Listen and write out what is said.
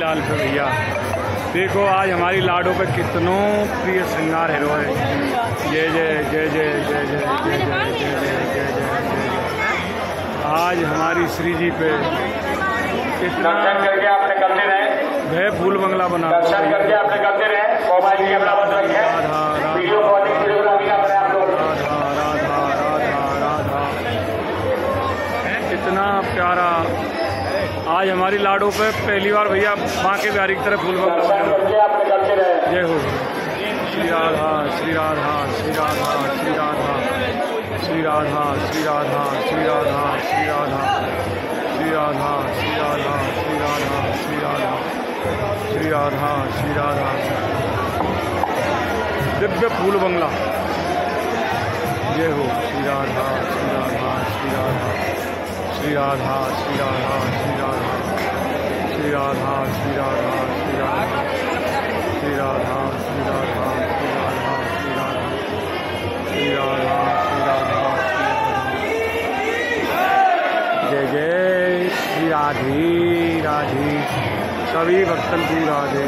लाल पे भैया देखो आज हमारी लाडो पे कितनों प्रिय श्रृंगार हेरो है जय जय जय जय जय जय जय जय जय जय जय आज हमारी श्री जी पे कितना करके आप निकलते रहे भय फूल बंगला बना दर्शन करके आप निकलते रहे मोबाइल कितना प्यारा आज हमारी लाडो पे पहली बार भैया माँ के बिहारी की तरफ़ फूल जय हो श्री राधा श्री राधा श्री राधा श्री राधा श्री राधा श्री राधा श्री राधा श्री राधा श्री राधा श्री राधा श्री राधा श्री राधा श्री राधा श्री राधा दिव्य फूल बंगला जय हो श्री राधा श्री राधा श्री राधा श्री राधा श्री राधा श्री राधा श्री राधा श्री राधा श्री राधा श्री राधा श्री राधा श्री राधा श्री राधा श्री राधा जय जय श्री राधे राधे सभी भक्तन की राधे